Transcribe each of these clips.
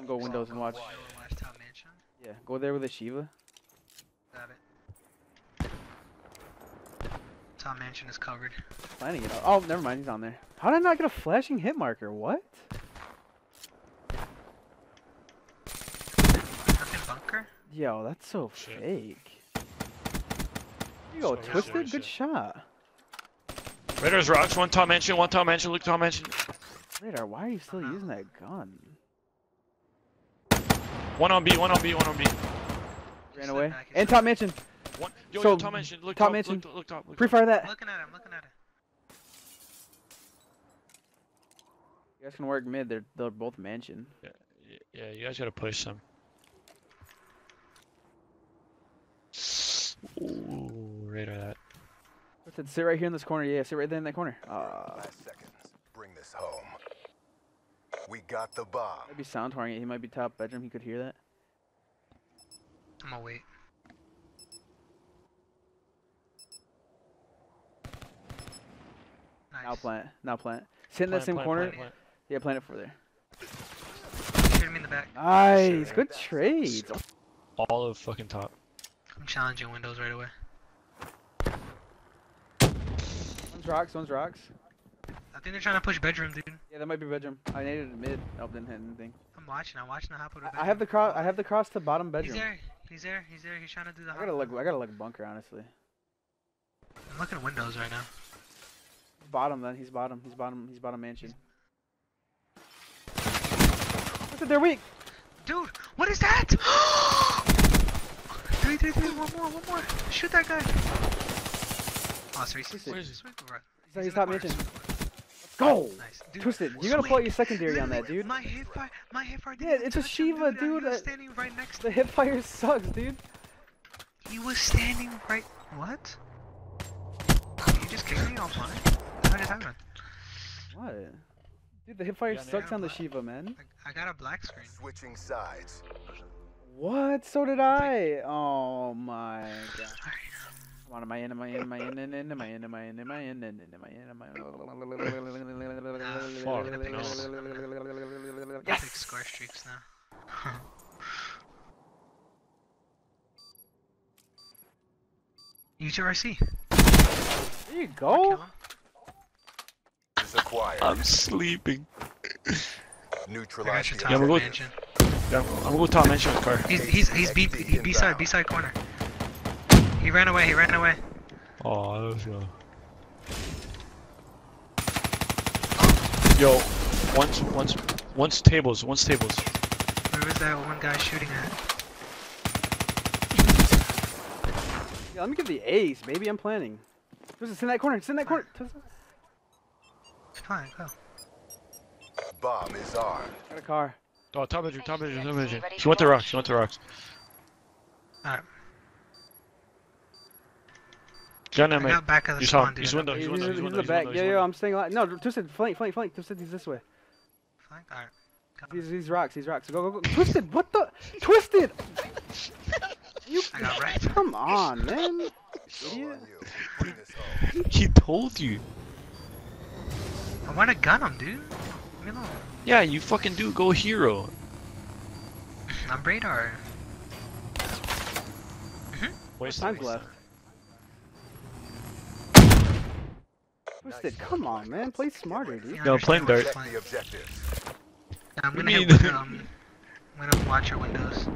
can go windows and watch. Watch Top Mansion. Yeah, go there with a Shiva. Got it. Top Mansion is covered. Planning it. Oh, never mind. He's on there. How did I not get a flashing hit marker? What? Nothing bunker? Yo, that's so Shit. fake. You go, So twisted. shit. Good shot. Raiders rocks, one top mansion, one top mansion, look top mansion. Radar, why are you still using that gun? One on B, one on B, one on B. Ran away. And top mansion. One, yo, So, yo, top mansion, look top top, mansion. look, look top, look. Pre-fire that. Looking at him, looking at him. You guys can work mid. They're they're both mansion. Y- Yeah, you guys gotta push some. Ooh, radar that. Twisted, sit right here in this corner. Yeah, sit right there in that corner. Uh, Last seconds. Bring this home. We got the bomb. might be sound touring it. He might be top bedroom. He could hear that. I'm gonna wait. Nice. Now plant. Now plant. Sit in that same plant, corner. plant, plant. Yeah, plant it for there. Shoot him in the back. Nice. Good trades. All of fucking top. I'm challenging windows right away. One's rocks. One's rocks. I think they're trying to push bedroom, dude. Yeah, that might be bedroom. I needed it mid. Nope, didn't hit anything. I'm watching. I'm watching the hop I, I have the cross. I have the cross to bottom bedroom. He's there. He's there. He's there. He's trying to do the I gotta look. I gotta look bunker honestly. I'm looking at windows right now. Bottom then. He's bottom. He's bottom. He's bottom mansion. Look at they're weak. Dude, what is that? three, three, three. One more. One more. Shoot that guy. Oh, sorry. Where's he? Where is he? He's, he's the top mansion. Sweep over. Go. Nice. Dude, Twisted. You gotta pull out your secondary on that, dude. My hip fire. My hip fire. Yeah, didn't it's a touch him, Shiva, dude. dude, He uh, standing right next to The hipfire sucks, dude. He was standing right. What? You just kicked me off on it. How did happen? What? Dude, the hipfire Yeah, sucks on the Shiva, man. I, I got a black screen. Switching sides. What? So did I. Oh my god. Sorry. Come on, am I in? Am I in? Am I in? in, in, Am I in? Am I in? Am I in? in, in, Am I in? Am I in? Yes. Six score streaks now. Use your RC. There you go. Is acquired. I'm sleeping. Neutralize I got your the top Yeah, we're good. mansion. Yeah, I'm gonna go top mansion with car. He's he's he's B he B side B side corner. He ran away. He ran away. Oh, let's go. Yo, once, once, once tables, once tables. Where was that one guy shooting at? Yeah, let me get the ace. Maybe I'm planning. Twisted, sit in that corner. Sit in that corner. Twisted. Fine, go. bomb is armed. Got a car. Oh, top bedroom, top bedroom, top bedroom. She went to rocks, she went to rocks. Alright. Gun I at me. got back of the You saw spawn, him. dude. He's window, He's, he's he's, window, he's he's in window, the he's back. window, Yeah, he's yeah, window. I'm staying alive. No, Twisted, flank, flank, flank. Twisted, he's this way. Flank? Alright. Got him. He's, he's rocks. He's rocks. Go, go, go. Twisted. What the? Twisted. You. I got right. Come on, man. It's all Idiot. on you. Bring this home. He told you. I wanna gun him, dude. Leave me alone. Yeah, you fucking do. Go hero. I'm radar. Waste Time's time. left. Twisted. Come on, man. Play smarter, dude. No, playing understand dart. what's Protect the objectives. Yeah, I'm gonna hit um, I'm gonna watch your windows.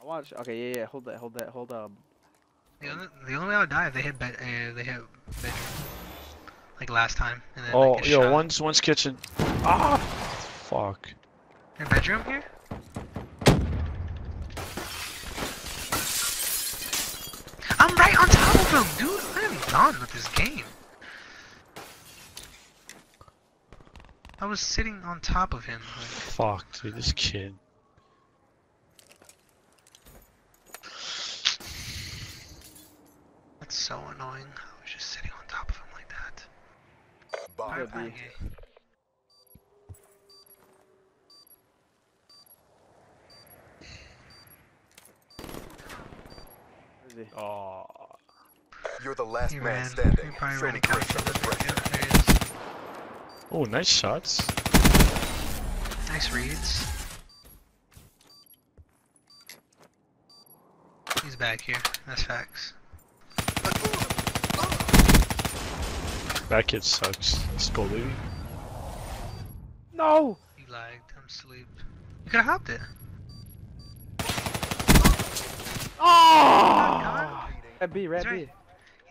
I watch. Okay, yeah, yeah. Hold that. Hold that. Hold up. The only, the only way I'll die if they hit bed, uh, they hit bedroom. Like last time, and then Oh, like, yo, shot. one's one's kitchen. Ah, fuck. In bedroom here? On top of him, dude. I am done with this game. I was sitting on top of him. Like, Fuck, dude, this kid. that's so annoying. I was just sitting on top of him like that. Bomb Alright, Alright, B. okay. Where is he? Oh. You're the last He man ran. standing. He probably Show ran me a couch. grace under pressure. There he is. Oh, nice shots. Nice reads. He's back here. That's facts. That kid sucks. Let's go, baby. No! He lagged. I'm asleep. You could have hopped it. Oh! Red B, red B.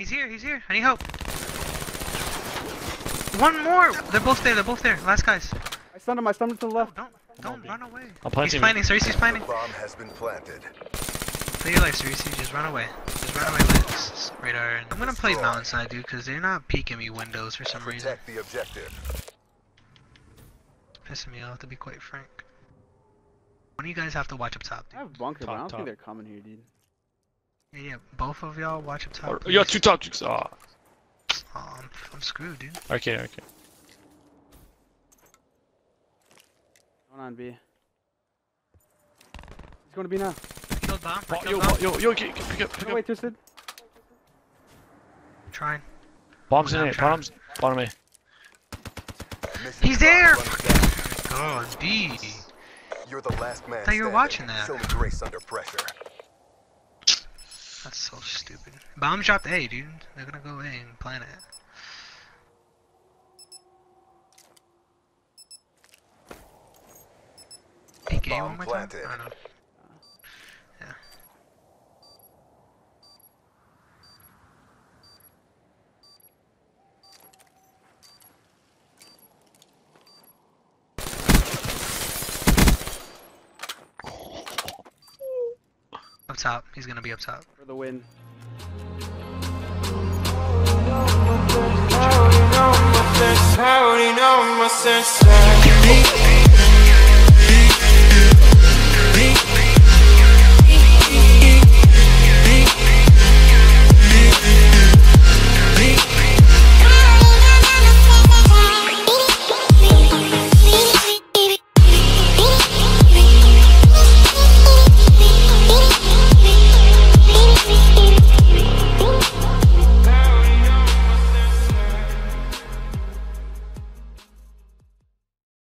right. He's here. He's here. I need help. One more. They're both there. They're both there. Last guys. I stunned him, I stunned him to the left. Don't don't run away. I'm He's planting. planning. Cerise, he's The planning. bomb has been planted. Play your life, Cerise. Just run away. Just run away, Lex. Radar. I'm gonna play Mountainside, dude, because they're not peeking me windows for some reason. Protect the objective. Pissing me off, to be quite frank. One of you guys have to watch up top, I dude. have bunker, but I don't top. think they're coming here, dude. Yeah, yeah. Both of y'all watch up top. Oh, you got two top chicks. Ah. Oh, I'm, I'm screwed, dude. Okay, okay. Going on B. He's going to be now. Killed bomb. I Oh, killed yo, bomb. yo, yo, get, get, pick up, pick No, up. wait, Twisted. Trying. Bombs in I'm it. Bombs. Bottom A. He's there! runs down. Oh, D. You're the last man thought you were watching that. Show me grace under pressure. That's so stupid. Bomb dropped A, dude. They're gonna go A and plant it. Bomb one more time? planted. Top. He's gonna be up top. For the win. How do